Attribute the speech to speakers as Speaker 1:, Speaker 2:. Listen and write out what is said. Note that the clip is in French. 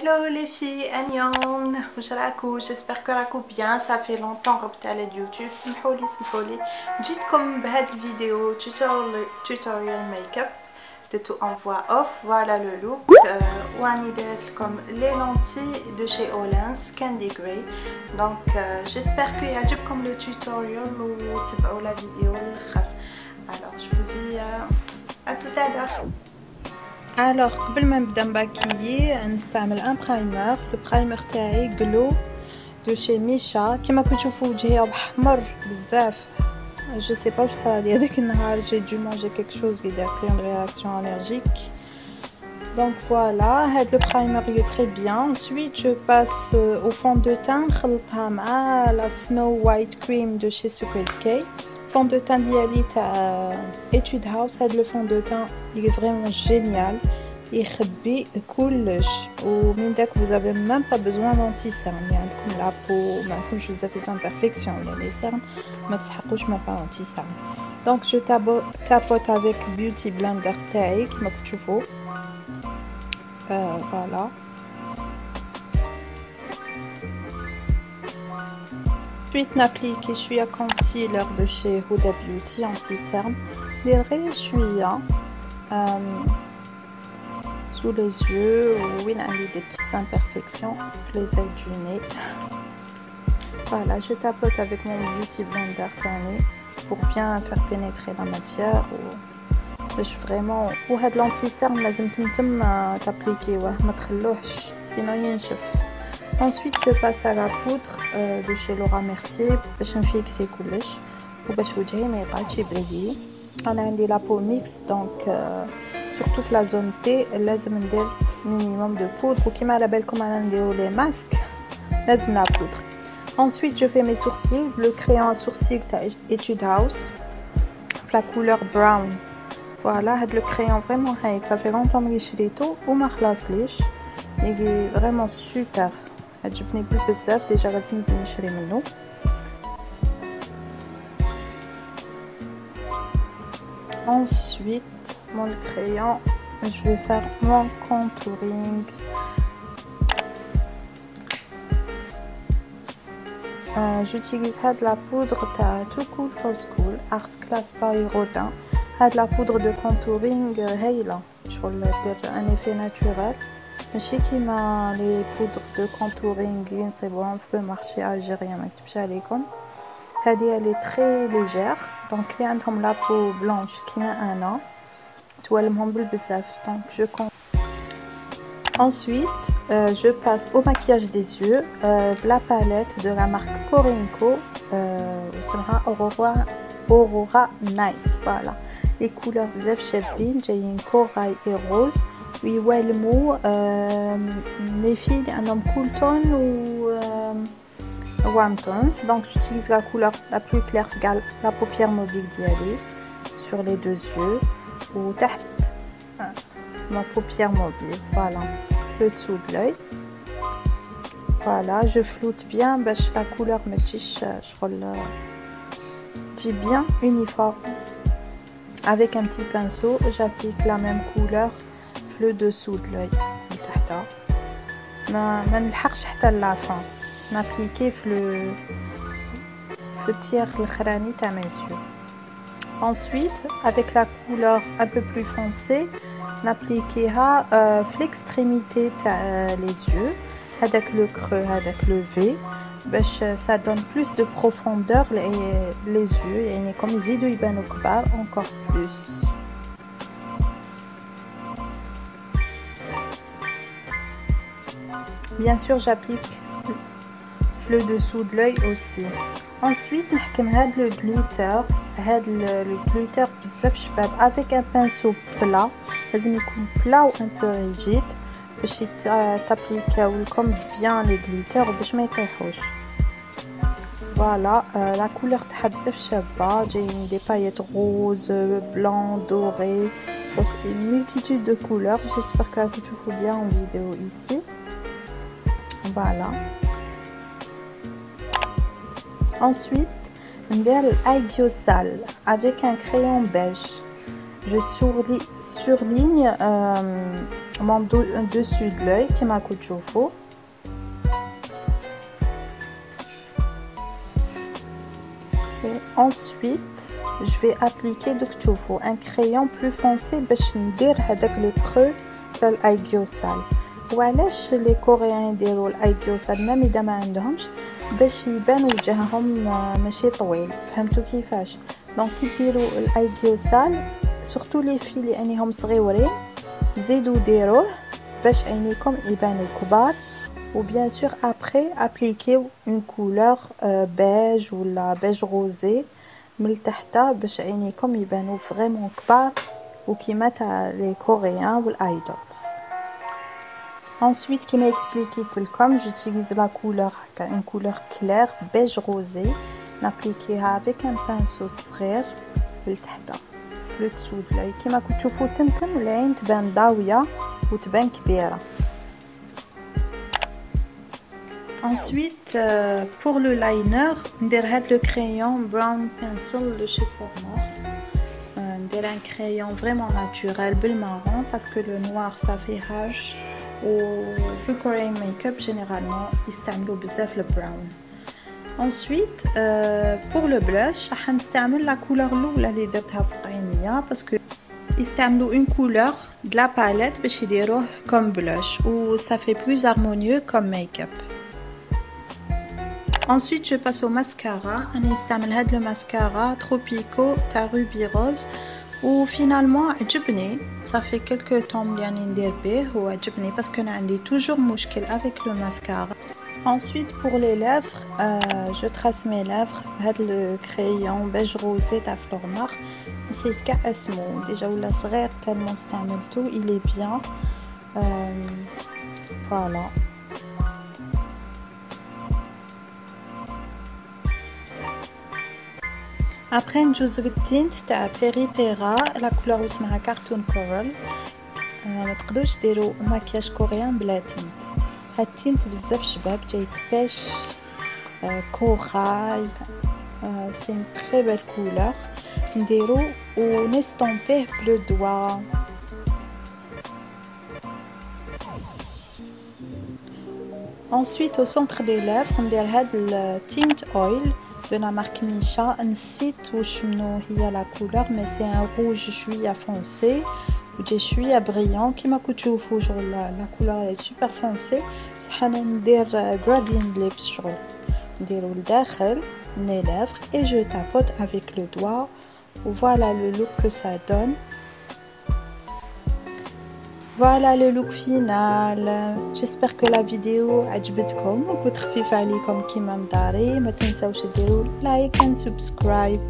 Speaker 1: Hello les filles, Agnon, j'espère que راكو bien, ça fait longtemps ربط على اليوتيوب سمحولي سمحولي جيتكم بهاد الفيديو tutorial make-up de tout en voix off, voilà le look واني دايرت لكم les lentilles de chez Olens Candy Grey donc euh, j'espère que يعجبكم le tutorial وتبعوا la vidéo للخر alors je vous dis euh, à tout à l'heure alors قبل ما نبدا نباكيي نستعمل ان برايمر البرايمر تاعي جلو دو شي ميشا كيما كتشوفوا وجهي احمر بزاف جو سي با واش صرالي هذاك النهار جي دو مانجي كيك شوز اللي دار لي رياكسيون الرجيك Donc voilà, le primer est très bien. Ensuite, je passe au fond de teint, la Snow White Cream de chez Secret K. Fond de teint d'Yalit à Etude House, le fond de teint il est vraiment génial يخبي كلش ومن داك vous avez même pas besoin d'anti-cerne اللي عندكم la peau ما عندكمش بزاف les imperfections ولا les cernes ما تسحقوش ما pas anti-cerne donc je tapote avec beauty blender تاعي كما كتشوفوا euh, voilà Suite n'applique je suis à concealer de chez Huda Beauty anti-cerne. je suis sous les yeux ou il a des petites imperfections, les ailes du nez. Voilà, je tapote avec mon Beauty Blender Tanné pour bien faire pénétrer la matière. Je suis vraiment. Ou l'anti-cerne, euh, sinon il y a ensuite je passe à la poudre euh, de chez Laura Mercier باش نفيكسي كلش وباش وجهي ما يقعدش يبريي انا عندي لا بو ميكس دونك sur toute la zone T لازم ندير minimum de poudre وكيما على بالكم انا نديرو لي ماسك لازم لا poudre ensuite je fais mes sourcils le crayon à sourcils تاع Etude House la couleur brown voilà هاد le crayon vraiment هايل ça fait longtemps que شريته وما خلاصليش يجي vraiment super عجبني بزاف ديجا لازم نزيد نشري منه ensuite mon crayon je vais faire mon contouring euh, j'utilise la poudre de Too Cool for School Art Class by Rodin la poudre de contouring هايلة شغل دير un effet naturel ماشي كيما les poudres de contouring c'est bon في le marché algérien ما نكتبش عليكم هذه elle est très légère donc اللي عندهم لا بو بلانش كيما انا توالمهم بالبزاف donc je Ensuite, euh, je passe au maquillage des yeux, euh, la palette de la marque Corinco, euh, sera Aurora, Aurora Night. Voilà, les couleurs bzaf شابين جايين corail et rose ويوالموا les filles عندهم cool tone ou warm tones donc j'utilise la couleur la plus claire la paupière mobile d'y aller sur les deux yeux ou تحت ma paupière mobile voilà le dessous de l'œil voilà je floute bien باش la couleur ما تجيش شغل تجي bien uniforme avec un petit pinceau j'applique la même couleur le dessous de l'œil تحتها ما ما نلحقش حتى la fin n'appliquer le, le tiers الخراني تاع mes yeux ensuite avec la couleur un peu plus foncée n'appliquera euh, l'extrémité تاع les yeux avec le creux avec le V باش ça donne plus de profondeur les, les yeux يعني comme يزيدوا يبانوا كبار encore plus bien sûr j'applique le dessous de l'œil aussi ensuite نحكم هاد le glitter هاد le glitter بزاف شباب avec un pinceau plat لازم يكون plat ou un peu rigide باش تابليكاو لكم bien les glitters باش ما يطيحوش voilà euh, la couleur تاعها بزاف شابه جايين des paillettes roses blanc doré une multitude de couleurs j'espère que vous trouvez bien en vidéo ici Voilà. Ensuite, l'ail sale avec un crayon beige. Je surligne euh, mon dessus de l'œil qui m'a coûté chauffe. Ensuite, je vais appliquer de un crayon plus foncé pour faire le creux de l'ail sale. وعلاش لي كوريان يديروا الايغيوسال ميم إذا ما عندهمش باش يبان وجههم ماشي طويل. فهمتوا كيفاش؟ دونك كي ديروا الايغيوسال سورتو لي في عينيهم صغيورين زيدوا ديروه باش عينيكم يبانوا كبار sûr après appliquer une couleur euh, beige ou la beige rosé من تحت باش عينيكم يبانوا فريمون كبار وكيما تاع لي كوريان والايدولز Ensuite, comme expliqué comme j'utilise la couleur, une couleur claire, beige rosé, n'appliquer avec un pinceau صغير لتحت le dessous de l'œil كما كتشوفوا تنتن العين تبان ضاوية وتبان كبيرة Ensuite, euh, pour le liner, derrière le crayon Brown Pencil de chez Formor. Euh, un crayon vraiment naturel, bleu marron, parce que le noir ça fait hache. Ou le Korean Makeup, généralement, ils utilisent le brown. Ensuite, euh, pour le blush, on utilise la couleur l'eau, la parce que ils une couleur de la palette comme blush, ou ça fait plus harmonieux comme make-up. Ensuite, je passe au mascara. On utilise le mascara Tropico ta Ruby Rose. Ou finalement, ça fait quelques temps que je ou parce que j'ai toujours mushkil avec le mascara. Ensuite, pour les lèvres, euh, je trace mes lèvres avec le crayon beige rosé de Flormar. C'est KSMO. Déjà, la tellement tout, il est bien. Euh, voilà. Après, une joue de tinte de Peripera, la couleur اسمها cartoon coral. ما تقدروش ديروا مكياج كوريان بلا تنت هاد التنت بزاف شباب جاي باش كوخاي سي une très belle couleur نديرو و نستومبيه بلو دوا Ensuite, au centre des lèvres, ندير هاد التينت اويل de la marque Misha site où je a la couleur mais c'est un rouge juillet foncé ou je suis à brillant qui m'a coûté la, la couleur elle est super foncée dire gradient lips شغل نديرو لداخل les lèvres et je tapote avec le doigt voilà le look que ça donne voilà le look final j'espère que la vidéo عجبتكم وكنت خفيفه عليكم كيما مداري ما تنساوش ديروا لايك and subscribe